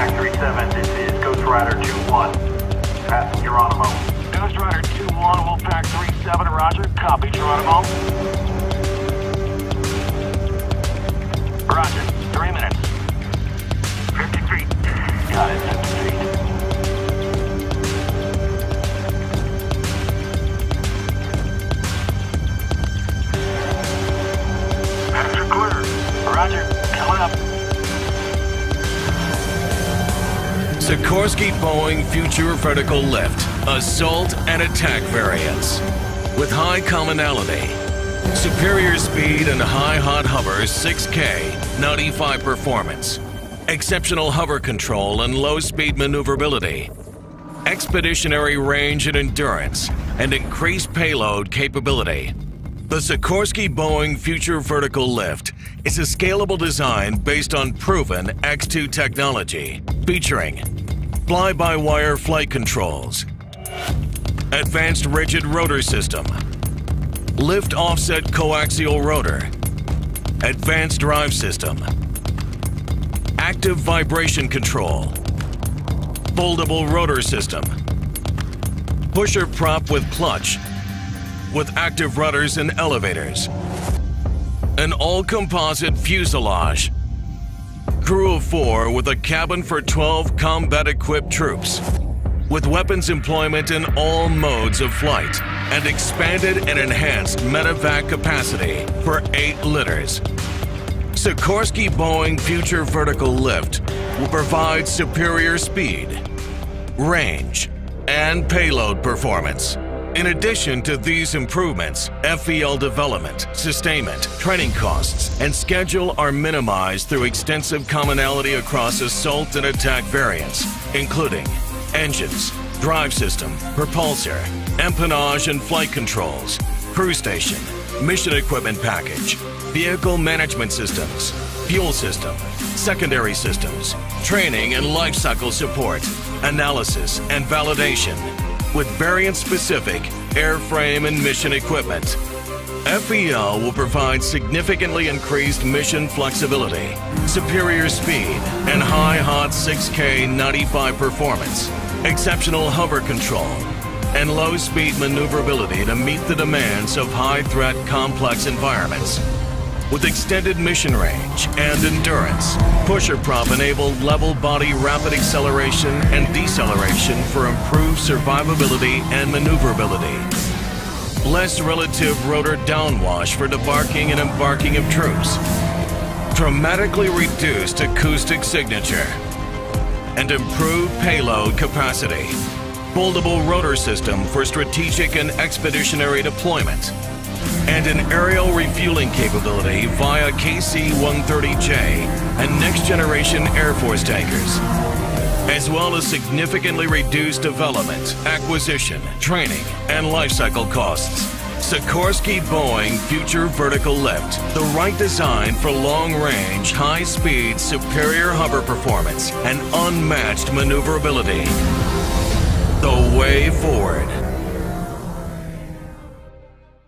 Pack 37, this is Ghost Rider 2-1. Passing Geronimo. Ghost Rider 2-1, Wolfpack 3-7, roger. Copy, Geronimo. Roger, three minutes. 50 feet. Got it, 50 feet. Clear. Roger, coming up. Sikorsky Boeing Future Vertical Lift, Assault and Attack variants. With high commonality, superior speed and high hot hover 6K 95 performance, exceptional hover control and low speed maneuverability, expeditionary range and endurance, and increased payload capability. The Sikorsky Boeing Future Vertical Lift is a scalable design based on proven X2 technology, featuring fly-by-wire flight controls, advanced rigid rotor system, lift offset coaxial rotor, advanced drive system, active vibration control, foldable rotor system, pusher prop with clutch, with active rudders and elevators, an all-composite fuselage, crew of four with a cabin for 12 combat-equipped troops, with weapons employment in all modes of flight, and expanded and enhanced medevac capacity for eight litters. Sikorsky Boeing Future Vertical Lift will provide superior speed, range, and payload performance. In addition to these improvements, FVL development, sustainment, training costs, and schedule are minimized through extensive commonality across assault and attack variants, including engines, drive system, propulsor, empennage and flight controls, crew station, mission equipment package, vehicle management systems, fuel system, secondary systems, training and lifecycle support, analysis and validation, with variant-specific airframe and mission equipment. FVL will provide significantly increased mission flexibility, superior speed, and high hot 6K 95 performance, exceptional hover control, and low speed maneuverability to meet the demands of high threat complex environments. With extended mission range and endurance, pusher prop enabled level body rapid acceleration and deceleration for improved survivability and maneuverability. Less relative rotor downwash for debarking and embarking of troops. Dramatically reduced acoustic signature. And improved payload capacity. Foldable rotor system for strategic and expeditionary deployment and an aerial refueling capability via KC-130J and next-generation Air Force tankers, as well as significantly reduced development, acquisition, training, and lifecycle costs. Sikorsky Boeing Future Vertical Lift, the right design for long-range, high-speed, superior hover performance and unmatched maneuverability. The way forward.